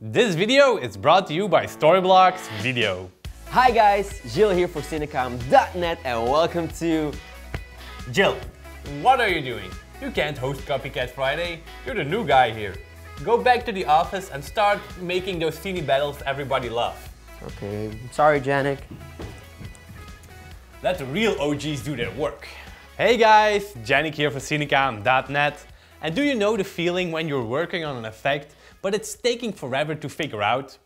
This video is brought to you by Storyblocks Video. Hi guys, Gilles here for Cinecom.net and welcome to... Gilles, what are you doing? You can't host Copycat Friday. You're the new guy here. Go back to the office and start making those teeny battles everybody loves. Okay, sorry Janik. Let the real OGs do their work. Hey guys, Janik here for Cinecom.net. And do you know the feeling when you're working on an effect, but it's taking forever to figure out?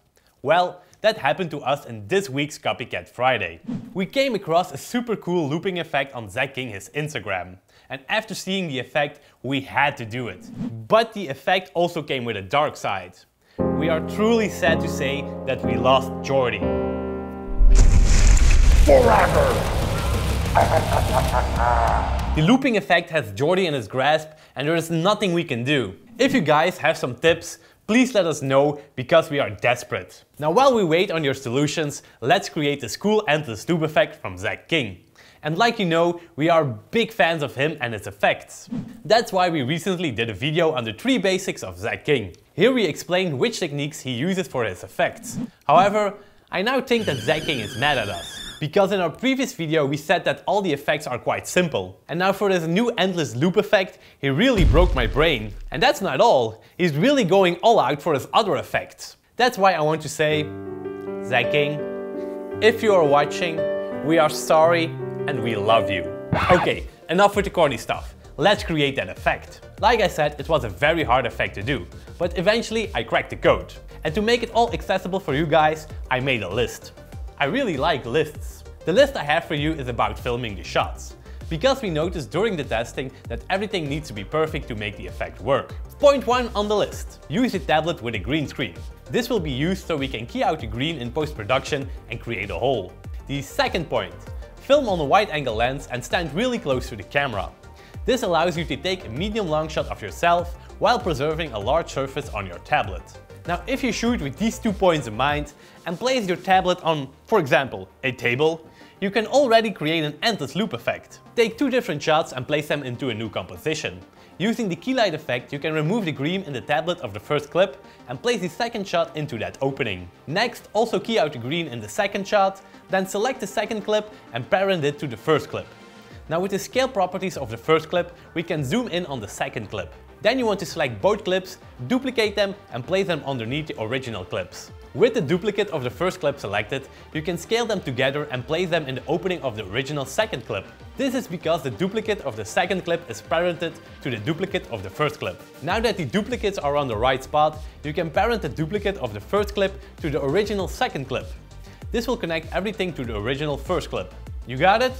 Well, that happened to us in this week's Copycat Friday. We came across a super cool looping effect on Zach King his Instagram. And after seeing the effect, we had to do it. But the effect also came with a dark side. We are truly sad to say that we lost Jordy. Forever! The looping effect has Jordy in his grasp and there is nothing we can do. If you guys have some tips, please let us know because we are desperate. Now while we wait on your solutions, let's create this cool endless loop effect from Zach King. And like you know, we are big fans of him and his effects. That's why we recently did a video on the 3 basics of Zach King. Here we explain which techniques he uses for his effects. However, I now think that Zach King is mad at us. Because in our previous video we said that all the effects are quite simple. And now for this new endless loop effect, he really broke my brain. And that's not all, he's really going all out for his other effects. That's why I want to say, Zach King, if you are watching, we are sorry and we love you. Okay, enough with the corny stuff. Let's create that effect. Like I said, it was a very hard effect to do, but eventually I cracked the code. And to make it all accessible for you guys, I made a list. I really like lists. The list I have for you is about filming the shots. Because we noticed during the testing that everything needs to be perfect to make the effect work. Point 1 on the list. Use a tablet with a green screen. This will be used so we can key out the green in post-production and create a hole. The second point. Film on a wide angle lens and stand really close to the camera. This allows you to take a medium long shot of yourself while preserving a large surface on your tablet. Now if you shoot with these two points in mind and place your tablet on, for example, a table, you can already create an endless loop effect. Take two different shots and place them into a new composition. Using the Keylight effect you can remove the green in the tablet of the first clip and place the second shot into that opening. Next also key out the green in the second shot, then select the second clip and parent it to the first clip. Now with the scale properties of the first clip we can zoom in on the second clip. Then you want to select both clips, duplicate them and place them underneath the original clips. With the duplicate of the first clip selected, you can scale them together and place them in the opening of the original second clip. This is because the duplicate of the second clip is parented to the duplicate of the first clip. Now that the duplicates are on the right spot, you can parent the duplicate of the first clip to the original second clip. This will connect everything to the original first clip. You got it?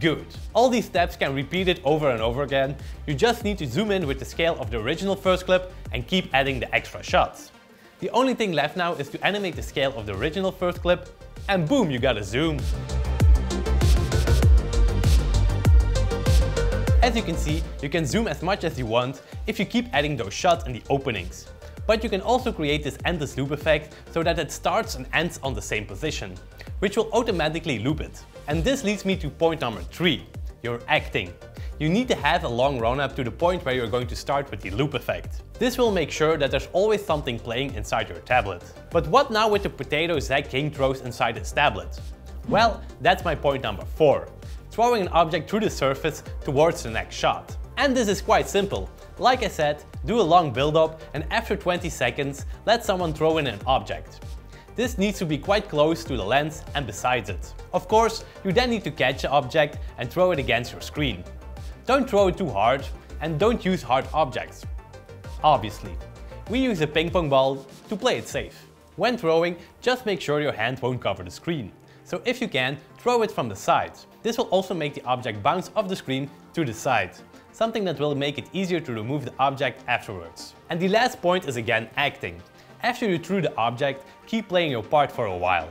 Good. All these steps can repeat it over and over again, you just need to zoom in with the scale of the original first clip and keep adding the extra shots. The only thing left now is to animate the scale of the original first clip and boom, you got a zoom. As you can see, you can zoom as much as you want if you keep adding those shots and the openings. But you can also create this endless loop effect so that it starts and ends on the same position, which will automatically loop it. And this leads me to point number 3, your acting. You need to have a long run up to the point where you're going to start with the loop effect. This will make sure that there's always something playing inside your tablet. But what now with the potato Zach King throws inside his tablet? Well, that's my point number 4. Throwing an object through the surface towards the next shot. And this is quite simple. Like I said, do a long build up and after 20 seconds, let someone throw in an object. This needs to be quite close to the lens and besides it. Of course, you then need to catch the object and throw it against your screen. Don't throw it too hard and don't use hard objects. Obviously. We use a ping pong ball to play it safe. When throwing, just make sure your hand won't cover the screen. So if you can, throw it from the side. This will also make the object bounce off the screen to the side, something that will make it easier to remove the object afterwards. And the last point is again acting. After you threw the object, keep playing your part for a while.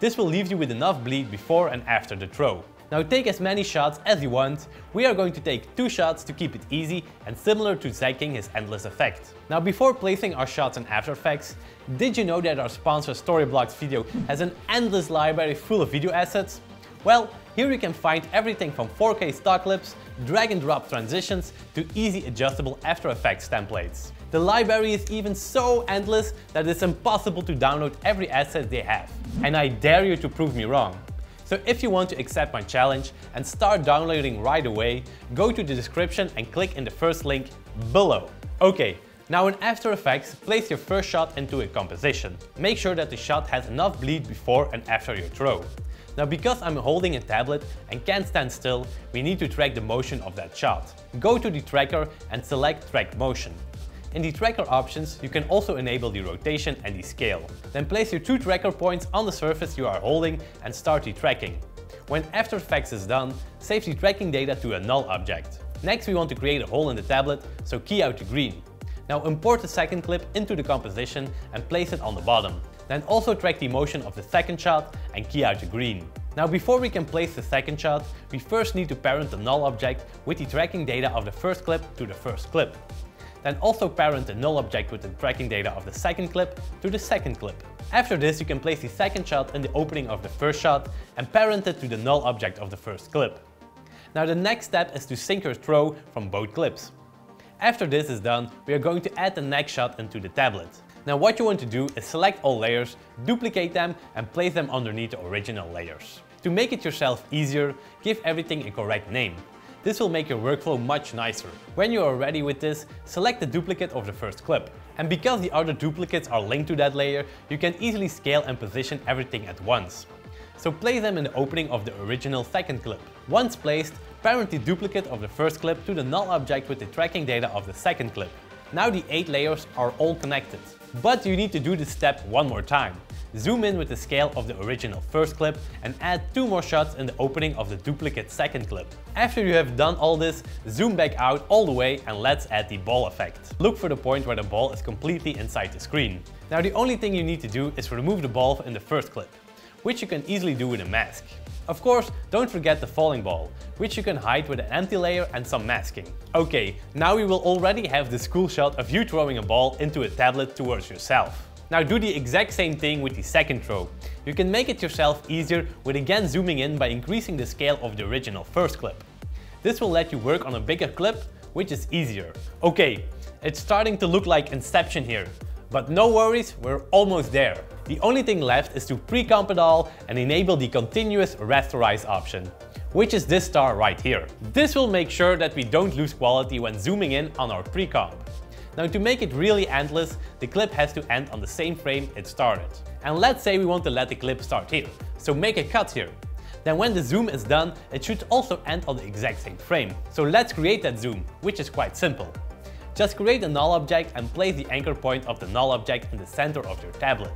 This will leave you with enough bleed before and after the throw. Now take as many shots as you want, we are going to take two shots to keep it easy and similar to Zach his endless effect. Now before placing our shots in After Effects, did you know that our sponsor Storyblocks Video has an endless library full of video assets? Well, here you can find everything from 4K stock clips, drag and drop transitions to easy adjustable After Effects templates. The library is even so endless that it's impossible to download every asset they have. And I dare you to prove me wrong. So if you want to accept my challenge and start downloading right away, go to the description and click in the first link below. Okay, now in After Effects, place your first shot into a composition. Make sure that the shot has enough bleed before and after your throw. Now because I'm holding a tablet and can't stand still, we need to track the motion of that shot. Go to the tracker and select track motion. In the tracker options, you can also enable the rotation and the scale. Then place your two tracker points on the surface you are holding and start the tracking. When After Effects is done, save the tracking data to a null object. Next we want to create a hole in the tablet, so key out to green. Now import the second clip into the composition and place it on the bottom. Then also track the motion of the second shot and key out to green. Now before we can place the second shot, we first need to parent the null object with the tracking data of the first clip to the first clip. Then also parent the null object with the tracking data of the second clip to the second clip. After this, you can place the second shot in the opening of the first shot and parent it to the null object of the first clip. Now the next step is to sync your throw from both clips. After this is done, we are going to add the next shot into the tablet. Now what you want to do is select all layers, duplicate them and place them underneath the original layers. To make it yourself easier, give everything a correct name. This will make your workflow much nicer. When you are ready with this, select the duplicate of the first clip. And because the other duplicates are linked to that layer, you can easily scale and position everything at once. So place them in the opening of the original second clip. Once placed, parent the duplicate of the first clip to the null object with the tracking data of the second clip. Now the 8 layers are all connected. But you need to do this step one more time. Zoom in with the scale of the original first clip and add two more shots in the opening of the duplicate second clip. After you have done all this, zoom back out all the way and let's add the ball effect. Look for the point where the ball is completely inside the screen. Now the only thing you need to do is remove the ball in the first clip, which you can easily do with a mask. Of course, don't forget the falling ball, which you can hide with an empty layer and some masking. Okay, now we will already have this cool shot of you throwing a ball into a tablet towards yourself. Now do the exact same thing with the second throw. You can make it yourself easier with again zooming in by increasing the scale of the original first clip. This will let you work on a bigger clip, which is easier. Okay, it's starting to look like Inception here, but no worries, we're almost there. The only thing left is to pre-comp it all and enable the continuous rasterize option, which is this star right here. This will make sure that we don't lose quality when zooming in on our pre-comp. Now to make it really endless, the clip has to end on the same frame it started. And let's say we want to let the clip start here, so make a cut here. Then when the zoom is done, it should also end on the exact same frame. So let's create that zoom, which is quite simple. Just create a null object and place the anchor point of the null object in the center of your tablet.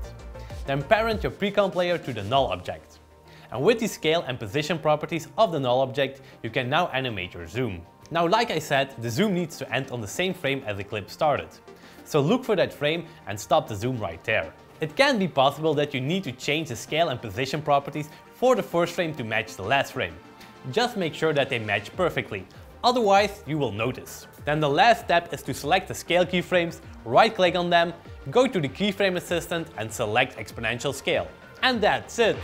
Then parent your pre-comp layer to the null object. And with the scale and position properties of the null object, you can now animate your zoom. Now like I said, the zoom needs to end on the same frame as the clip started. So look for that frame and stop the zoom right there. It can be possible that you need to change the scale and position properties for the first frame to match the last frame. Just make sure that they match perfectly, otherwise you will notice. Then the last step is to select the scale keyframes, right click on them, go to the keyframe assistant and select exponential scale. And that's it!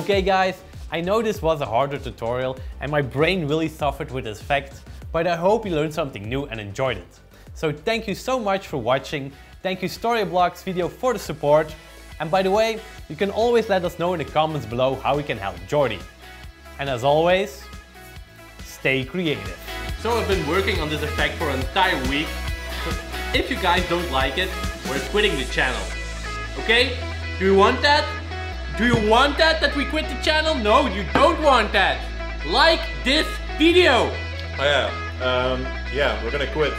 Okay guys, I know this was a harder tutorial and my brain really suffered with this fact, but I hope you learned something new and enjoyed it. So thank you so much for watching, thank you Storyblocks video for the support, and by the way, you can always let us know in the comments below how we can help Jordy. And as always, stay creative. So I've been working on this effect for an entire week, if you guys don't like it, we're quitting the channel. Okay? Do you want that? Do you want that, that we quit the channel? No, you don't want that. Like this video. Oh yeah, um, yeah, we're gonna quit.